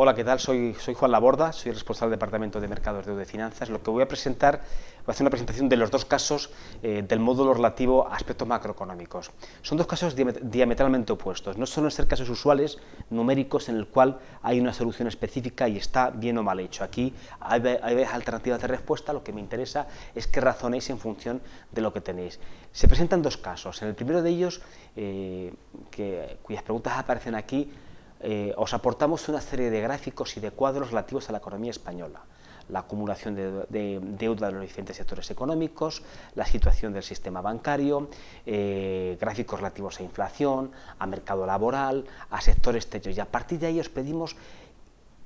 Hola, ¿qué tal? Soy, soy Juan Laborda, soy responsable del Departamento de Mercados de Finanzas. Lo que voy a presentar, voy a hacer una presentación de los dos casos eh, del módulo relativo a aspectos macroeconómicos. Son dos casos diametralmente opuestos. No suelen ser casos usuales, numéricos, en el cual hay una solución específica y está bien o mal hecho. Aquí hay, hay alternativas de respuesta, lo que me interesa es que razonéis en función de lo que tenéis. Se presentan dos casos. En el primero de ellos, eh, cuyas preguntas aparecen aquí, eh, os aportamos una serie de gráficos y de cuadros relativos a la economía española, la acumulación de, deuda de los diferentes sectores económicos, la situación del sistema bancario, eh, gráficos relativos a inflación, a mercado laboral, a sectores techos. Y a partir de ahí os pedimos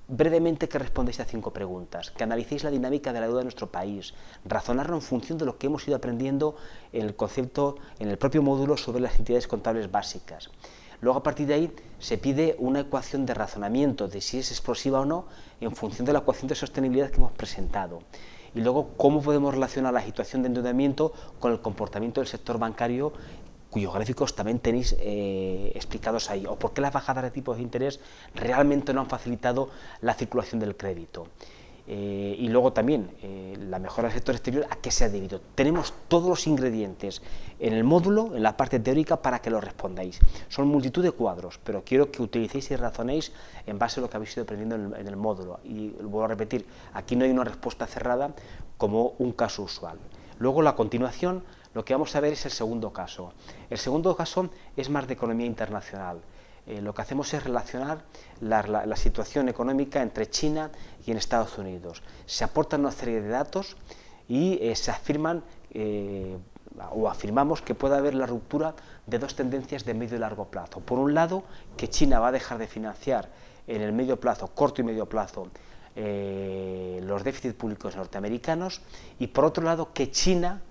brevemente que respondáis a cinco preguntas, que analicéis la dinámica de la deuda de nuestro país, razonarlo en función de lo que hemos ido aprendiendo en el concepto, en el propio módulo sobre las entidades contables básicas. Luego, a partir de ahí, se pide una ecuación de razonamiento de si es explosiva o no en función de la ecuación de sostenibilidad que hemos presentado. Y luego, cómo podemos relacionar la situación de endeudamiento con el comportamiento del sector bancario cuyos gráficos también tenéis eh, explicados ahí, o por qué las bajadas de tipos de interés realmente no han facilitado la circulación del crédito. Eh, y luego también eh, la mejora del sector exterior, ¿a qué se ha debido? Tenemos todos los ingredientes en el módulo, en la parte teórica, para que lo respondáis. Son multitud de cuadros, pero quiero que utilicéis y razonéis en base a lo que habéis ido aprendiendo en el, en el módulo. Y vuelvo a repetir, aquí no hay una respuesta cerrada como un caso usual. Luego, la continuación, lo que vamos a ver es el segundo caso. El segundo caso es más de economía internacional. Eh, lo que hacemos es relacionar la, situación económica entre China y en Estados Unidos. Se aportan una serie de datos y eh, se afirman eh, o afirmamos que puede haber la ruptura de dos tendencias de medio y largo plazo. Por un lado, que China va a dejar de financiar en el medio plazo, corto y medio plazo, los déficits públicos norteamericanos y por otro lado que China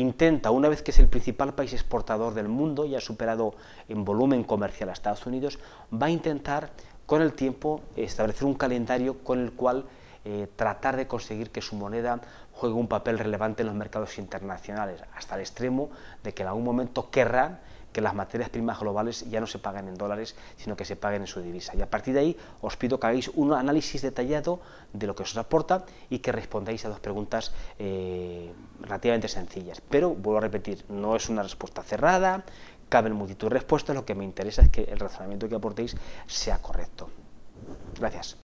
intenta, una vez que es el principal país exportador del mundo y ha superado en volumen comercial a Estados Unidos, va a intentar con el tiempo establecer un calendario con el cual eh, tratar de conseguir que su moneda juegue un papel relevante en los mercados internacionales, hasta el extremo de que en algún momento querrá que las materias primas globales ya no se paguen en dólares, sino que se paguen en su divisa. Y a partir de ahí os pido que hagáis un análisis detallado de lo que os aporta y que respondáis a dos preguntas eh, relativamente sencillas. Pero, vuelvo a repetir, no es una respuesta cerrada, caben multitud de respuestas, lo que me interesa es que el razonamiento que aportéis sea correcto. Gracias.